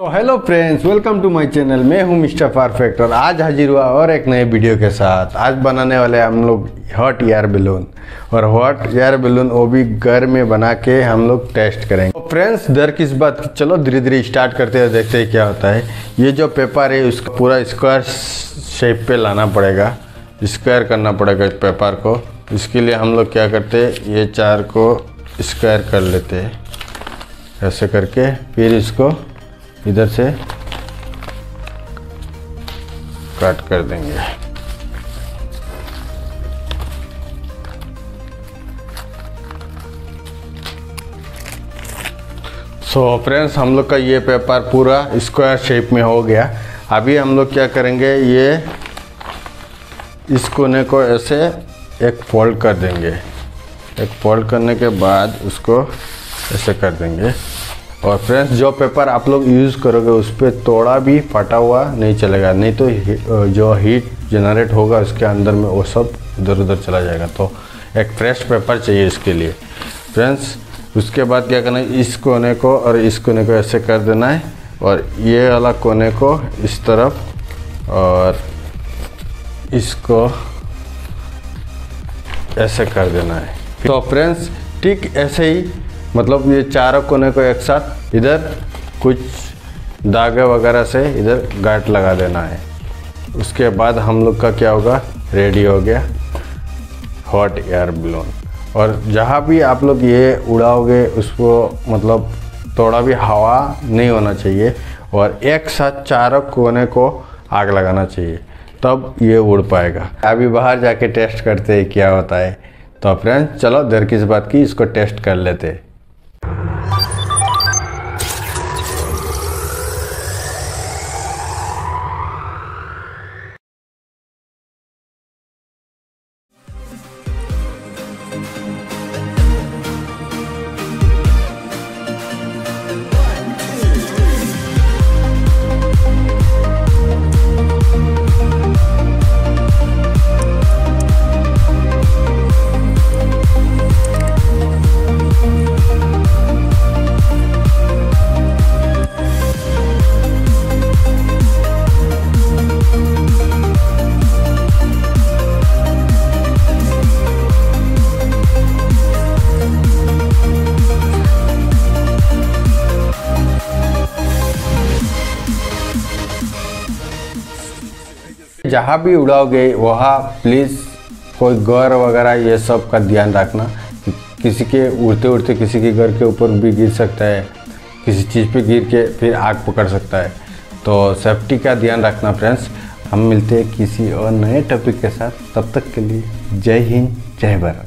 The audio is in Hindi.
तो hello friends welcome to my channel मैं हूँ मिस्टर परफेक्ट और आज हाजिर हुआ और एक नए वीडियो के साथ। आज बनाने वाले हम लोग हॉट एयर बैलून और हॉट एयर बैलून वो भी घर में बना के हम लोग टेस्ट करेंगे। तो फ्रेंड्स डर किस बात की? चलो धीरे धीरे स्टार्ट करते हैं, देखते हैं क्या होता है। ये जो पेपर है, उसका पूरा स्क्वायर शेप पे लाना पड़ेगा। स्क्वायर करना पड़ेगा इस पेपर को। इसके लिए हम लोग क्या करते हैं, ये चार को स्क्वायर कर लेते हैं। ऐसे करके फिर इसको इधर से कट कर देंगे। सो so, फ्रेंड्स हम लोग का ये पेपर पूरा स्क्वायर शेप में हो गया। अभी हम लोग क्या करेंगे ये इस कोने को ऐसे एक फोल्ड कर देंगे। एक फोल्ड करने के बाद उसको ऐसे कर देंगे। और फ्रेंड्स जो पेपर आप लोग यूज़ करोगे उस पर थोड़ा भी फटा हुआ नहीं चलेगा। नहीं तो जो हीट जनरेट होगा, उसके अंदर में वो सब इधर उधर चला जाएगा। तो एक फ्रेश पेपर चाहिए इसके लिए। फ्रेंड्स उसके बाद क्या करना है? इस कोने को और इस कोने को ऐसे कर देना है और ये वाला कोने को इस तरफ़ और इसको ऐसे कर देना है। तो फ्रेंड्स ठीक ऐसे ही मतलब ये चारों कोने को एक साथ इधर कुछ धागे वगैरह से इधर गांठ लगा देना है। उसके बाद हम लोग का क्या होगा? रेडी हो गया हॉट एयर बलून और जहाँ भी आप लोग ये उड़ाओगे, उसको मतलब थोड़ा भी हवा नहीं होना चाहिए और एक साथ चारों कोने को आग लगाना चाहिए, तब ये उड़ पाएगा। अभी बाहर जाके टेस्ट करते हैं क्या होता है। तो फ्रेंड्स चलो देर किस बात की, इसको टेस्ट कर लेते हैं। जहाँ भी उड़ाओगे वहाँ प्लीज़ कोई घर वगैरह ये सब का ध्यान रखना कि किसी के उड़ते उड़ते किसी के घर के ऊपर भी गिर सकता है किसी चीज़ पे गिर के फिर आग पकड़ सकता है तो सेफ्टी का ध्यान रखना फ्रेंड्स हम मिलते हैं किसी और नए टॉपिक के साथ तब तक के लिए जय हिंद जय भारत